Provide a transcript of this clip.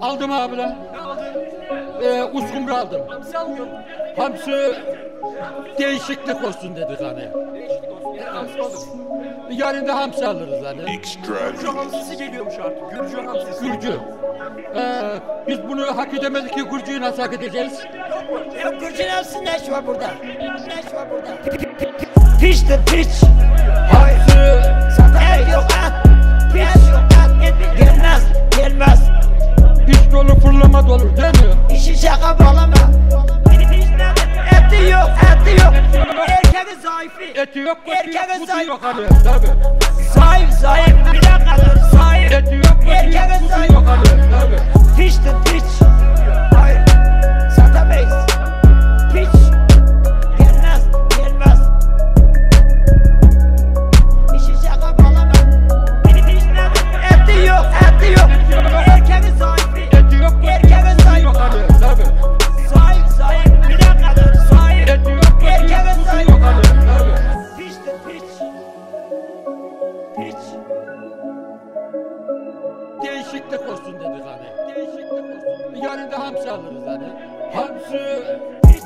Aldım abi lan. Ne aldın? Ee, uskumru aldım. Hamsi almıyorum. Hamsi değişiklik olsun dedik hani. Değişiklik olsun. Yine hamsi aldım. Yarın da hamsi alırız hani. Gürcü hamsisi geliyormuş artık. Gürcü hamsisi. Gürcü. Ee, biz bunu hak edemedik ki Gürcü'yü nasıl hak edeceğiz? Ya Gürcü hamsi ne iş var burada? Ne iş var burada? Piçtir piç. Dolu değil mi? İşi şaka bağlama. Eti yok. Eti yok. Erkeğin zayıfı. Eti yok, kutu yok, Erkeğin zayıf. yok hani. Tabii. Zayıf zayıf. Bir dakika Değişiklik olsun dedik hani. Değişiklik olsun. Yarın da hamsi alırız hani. Hamsi Piç.